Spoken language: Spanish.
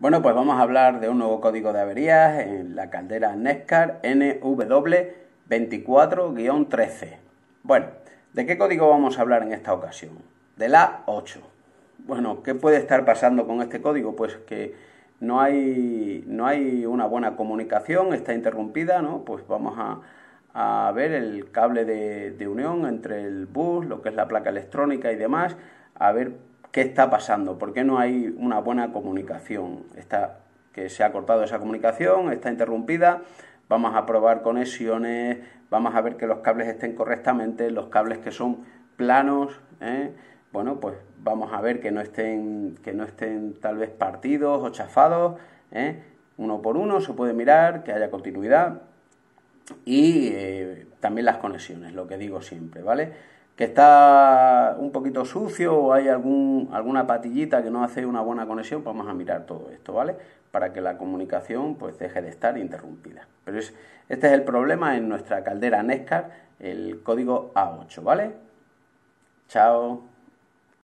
Bueno, pues vamos a hablar de un nuevo código de averías en la caldera NESCAR NW24-13. Bueno, ¿de qué código vamos a hablar en esta ocasión? De la 8. Bueno, ¿qué puede estar pasando con este código? Pues que no hay, no hay una buena comunicación, está interrumpida, ¿no? Pues vamos a, ver el cable de, de unión entre el bus, lo que es la placa electrónica y demás, a ver ¿Qué está pasando? ¿Por qué no hay una buena comunicación? Está, que se ha cortado esa comunicación, está interrumpida. Vamos a probar conexiones, vamos a ver que los cables estén correctamente, los cables que son planos, ¿eh? bueno, pues vamos a ver que no estén, que no estén tal vez partidos o chafados, ¿eh? uno por uno se puede mirar, que haya continuidad y eh, también las conexiones, lo que digo siempre, ¿vale? Que está un poquito sucio o hay algún, alguna patillita que no hace una buena conexión, vamos a mirar todo esto, ¿vale? Para que la comunicación pues deje de estar interrumpida. Pero es, este es el problema en nuestra caldera Nescar, el código A8, ¿vale? Chao.